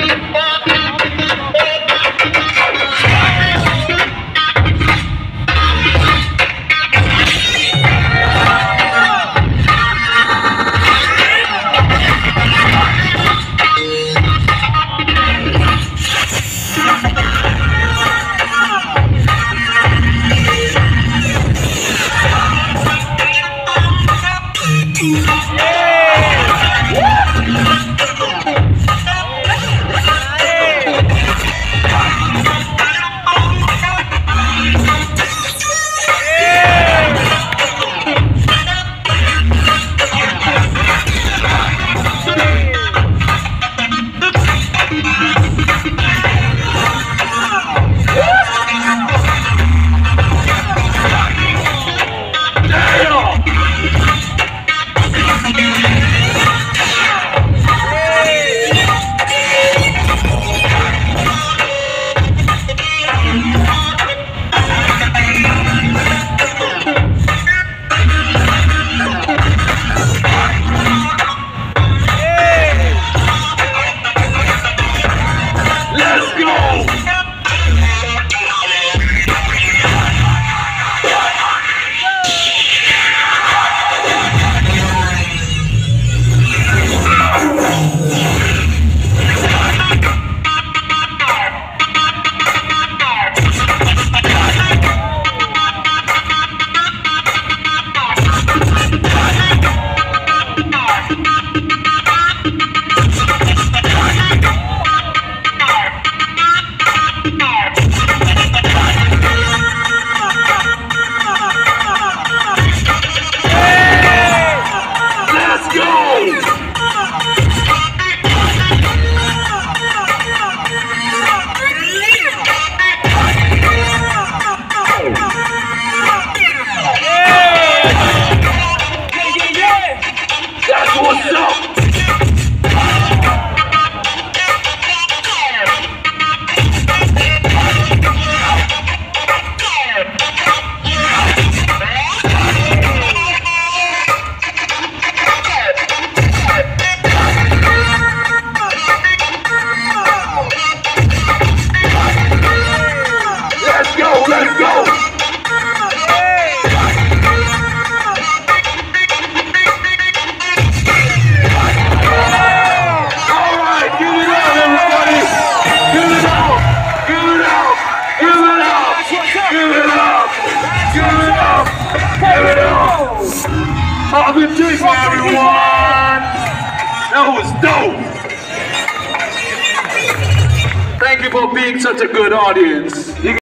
you That was dope. Thank you for being such a good audience. You